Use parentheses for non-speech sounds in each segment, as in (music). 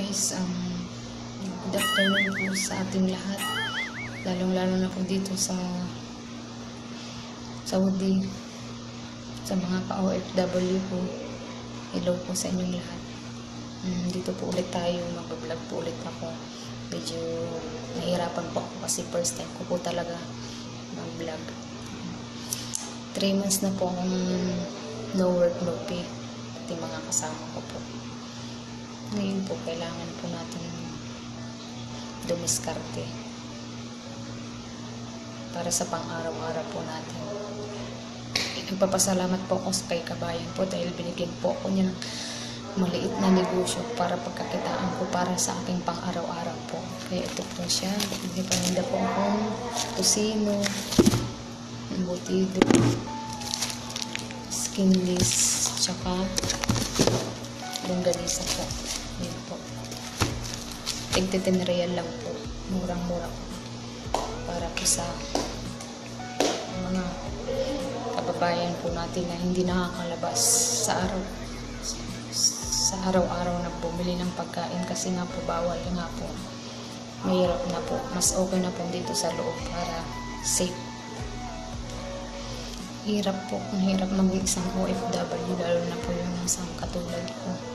guys, um, good afternoon po sa ating lahat. Lalong lalo na po dito sa Saudi, sa mga ka-OFW po. Hello po sa inyong lahat. Um, dito po ulit tayo, mag-vlog po ulit ako. Medyo nahirapan po ako kasi first time ko po talaga mag-vlog. 3 months na po akong no work, no pay. Pati mga kasama ko po. Ngayon po, kailangan po natin dumiskarte para sa pang-araw-araw po natin. Nagpapasalamat po ako kay kabayan po dahil binigyan po ako niya ng maliit na negosyo para pagkakitaan ko para sa aking pang-araw-araw po. Kaya ito po siya. Hindi paninda po akong tusino, embutido, skinless, tsaka longganisa po. Yan po. Tigtitin real lang po. Murang-mura po. Para po sa mga kababayan po natin na hindi nakakalabas sa araw sa araw-araw na bumili ng pagkain kasi nga po bawal nga po mahirap na po mas okay na po dito sa loob para safe hirap po ang hirap maging isang OFW lalo na po yung isang katulad ko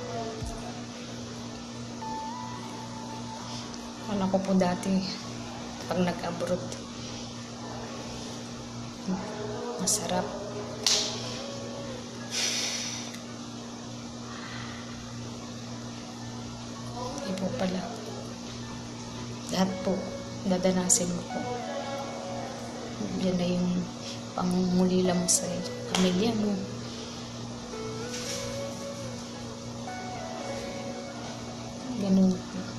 Wala ko po dati pag nag-abroad. Masarap. Ipo pala. Lahat po, dadanasin mo po. Yan na yung pangungulila mo sa pamilya mo. Ganun po.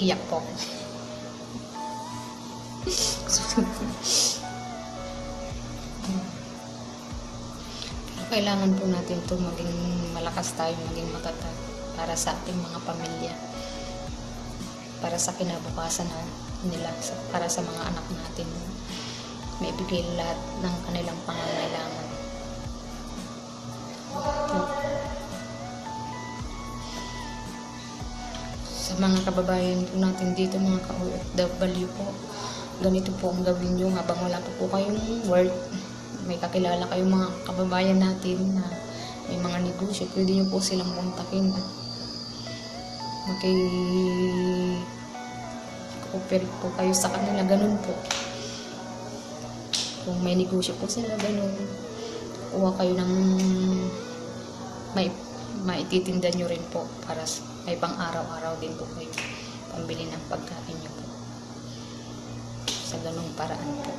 Iyak po. Pero (laughs) kailangan po natin to maging malakas tayo, maging matatag para sa ating mga pamilya. Para sa kinabukasan na nila, para sa mga anak natin. May bigay lahat ng kanilang pangangailangan. Sa mga kababayan po natin dito, mga ka-OFW po, ganito po ang gawin nyo habang wala pa po kayong work. May kakilala kayong mga kababayan natin na may mga negosyo, pwede nyo po silang kontakin. Maki cooperate po kayo sa kanila, ganun po. Kung may negosyo po sila, ganun. Kuha kayo ng may maititinda nyo rin po para sa- may pang araw-araw din po kayo. Pambili ng pagkain nyo po. Sa ganung paraan po.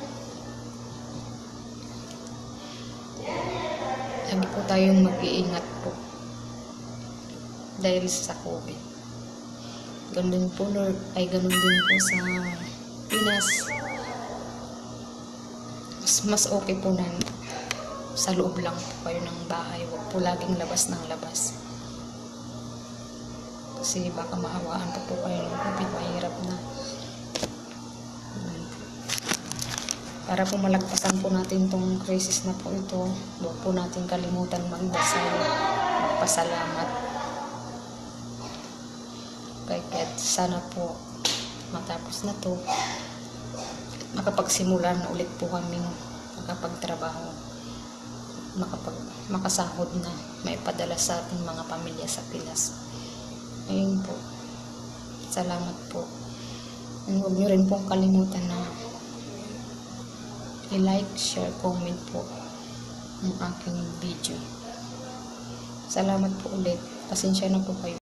Lagi po tayong mag-iingat po. Dahil sa COVID. Ganun po Lord. Ay ganun din po sa Pinas. Mas, mas okay po na sa loob lang po kayo ng bahay. Huwag po laging labas ng labas. Kasi baka mahawaan pa po kayo ng COVID. Mahirap na. Para po malagpasan po natin tong crisis na po ito, huwag po natin kalimutan magdasal, magpasalamat. Kaya sana po matapos na to, makapagsimula na ulit po kaming makapagtrabaho makapag, makasahod na may padala sa ating mga pamilya sa Pinas. Ayun po. Salamat po. And huwag nyo rin pong kalimutan na i-like, share, comment po ang aking video. Salamat po ulit. Pasensya na po kayo.